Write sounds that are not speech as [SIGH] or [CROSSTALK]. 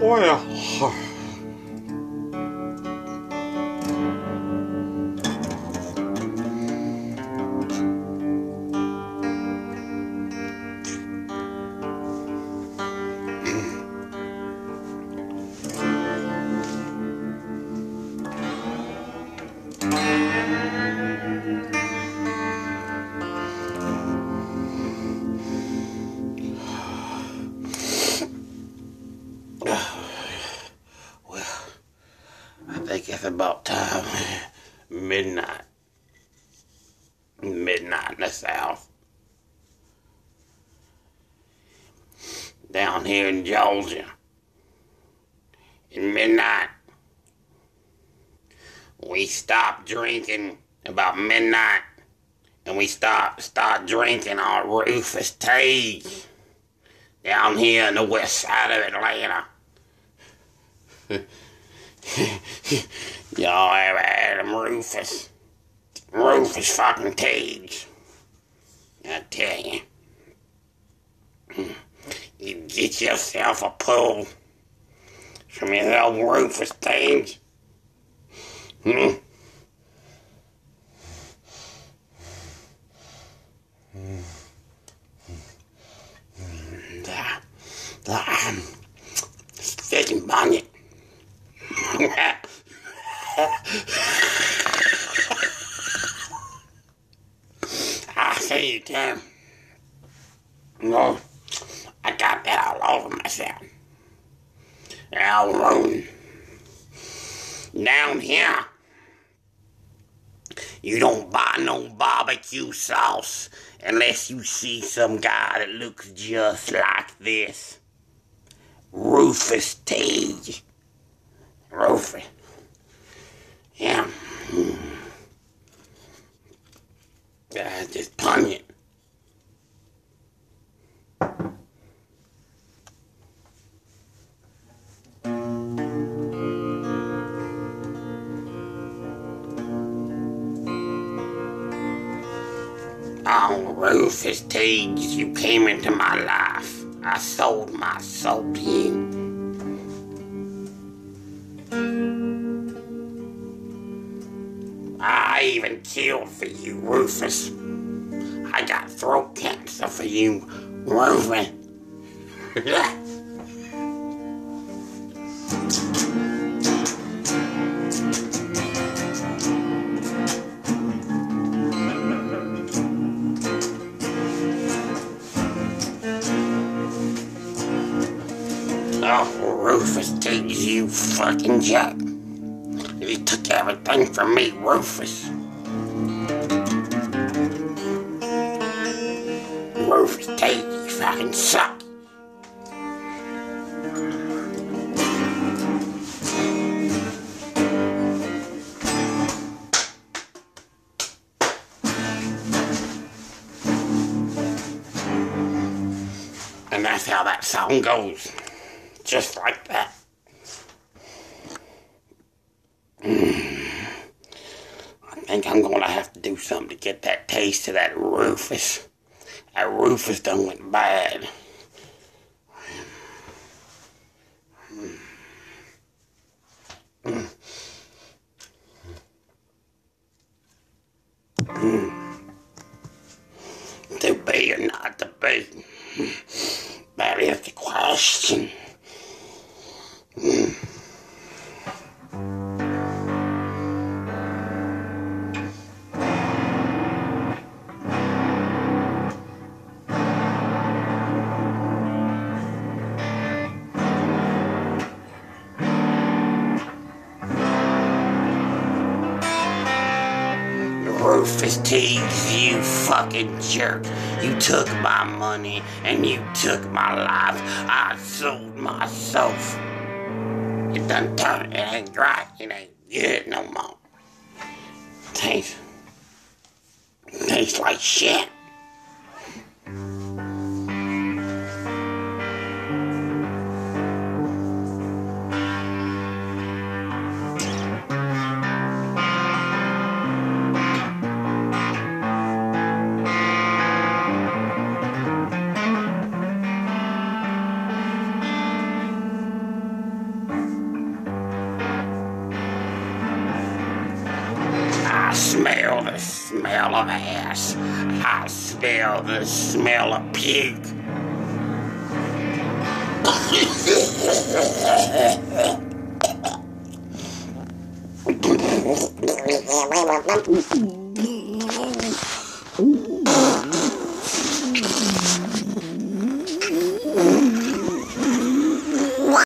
坏呀嗨。[SIGHS] Well, I think it's about time. Midnight. Midnight in the South. Down here in Georgia. In midnight. We stop drinking about midnight. And we stop start drinking our Rufus Teas. Down here in the west side of Atlanta. [LAUGHS] Y'all ever had them Rufus? Rufus fucking Teagues. I tell you. [CLEARS THROAT] You get yourself a pull from your old Rufus Teagues. Hmm? The, the, um, sticking. I Tim. No, I got that all over myself. All. Down here, you don't buy no barbecue sauce unless you see some guy that looks just like this. Rufus Teague. Rufus. Oh, Rufus Teagues, you came into my life. I sold my soul to you. I even killed for you, Rufus. I got throat cancer for you, Rufus. [LAUGHS] Rufus Teagues, you fucking jack. He took everything from me, Rufus. Rufus Tate, you fucking suck. And that's how that song goes. Just like that. Hmm. I think I'm gonna have to do something to get that taste of that Rufus. That Rufus done went bad. Hmm. Hmm. To be or not to be? That is the question. Rufus Teagues, you fucking jerk. You took my money and you took my life. I sold myself. It done turned, it ain't right, it ain't good no more. Tastes, tastes like shit. Smell the smell of ass. I smell the smell of pig. [LAUGHS]